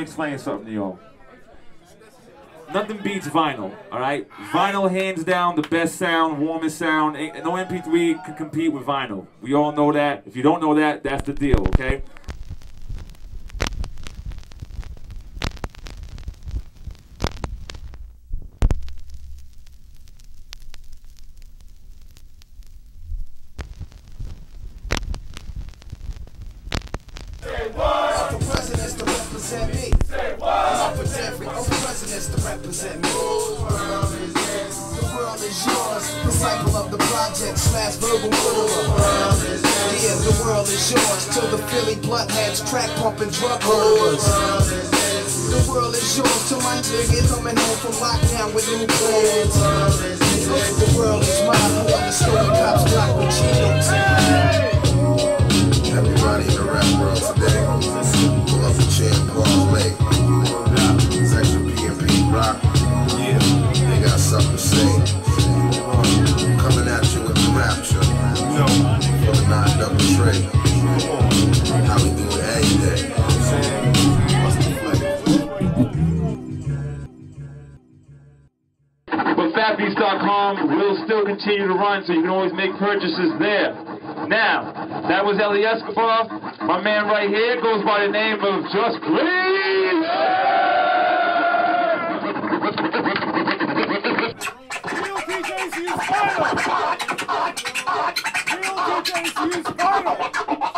me explain something to y'all. Nothing beats vinyl, all right? Vinyl, hands down, the best sound, warmest sound. No MP3 can compete with vinyl. We all know that. If you don't know that, that's the deal, okay? 100% me world is yours. The cycle of the project slash verbal murderer. Yeah, the world is yours. Till the Philly bloodheads crack pumping drug lords. The world is yours till my jig is coming home from lockdown with new plans. The world is mine. Continue to run, so you can always make purchases there. Now, that was Eli Escobar. My man right here goes by the name of Just Blaze. Real DJs use vinyl. Real DJs use vinyl.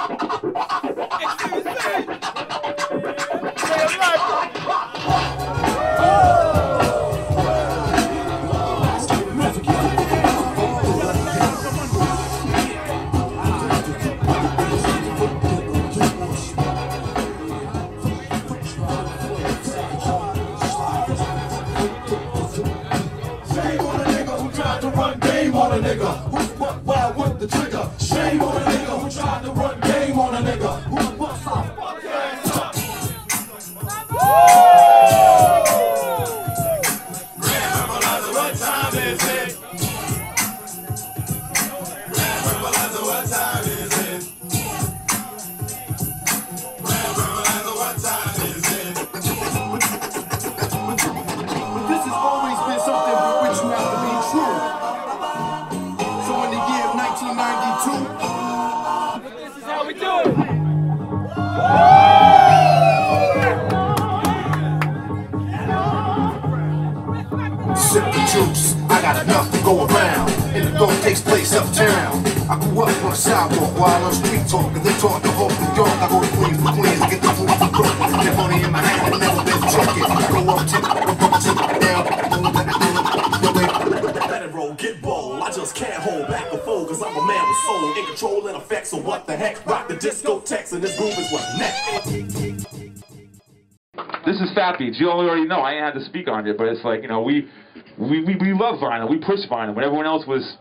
A nigga. Sip the juice. I got enough to go around. And the thought takes place uptown. I grew up on the sidewalk while on street talk. And they taught the whole New York. I go to Queens for Queens to get the food from Brooklyn. Get money in my hand and never been checking. Go up to the down. Let it roll, get bold. I just can't hold back or fold, cause I'm a man with soul, in control and effects. So what the heck? Rock the discotheques, and this groove is what's next. This is Fat Beats. You all already know. I ain't had to speak on it, but it's like, you know, we, we, we, we love vinyl. We push vinyl. When everyone else was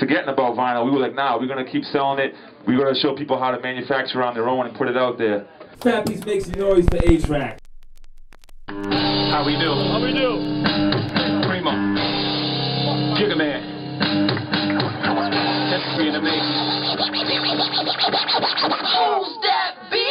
forgetting about vinyl, we were like, nah, we're going to keep selling it. We're going to show people how to manufacture on their own and put it out there. Fat Beats makes noise for A-Trak. How we do? How we do? Primo. Jigga Man. That's three in the. Who's that bitch?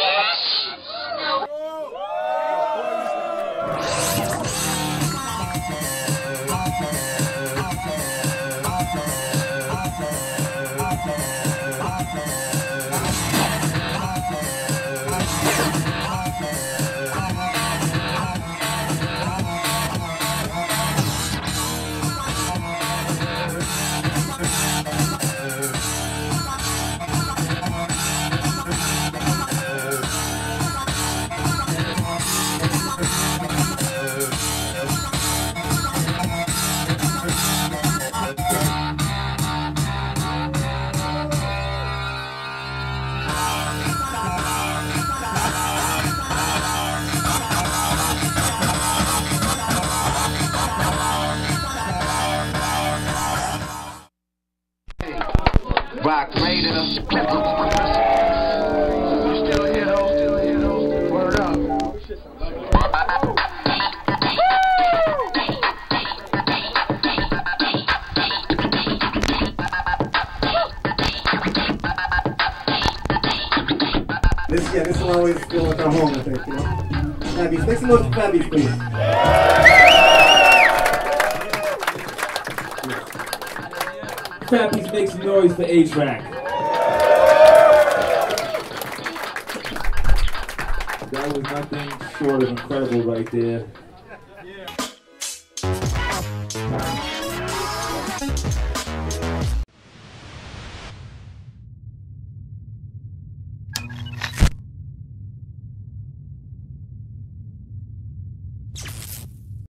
This, yeah, this will always feel like our home, I think, you know? Fabbies. Make some noise for Fabbies, please. Fappies make some noise for A-Trak. That was nothing short of incredible right there.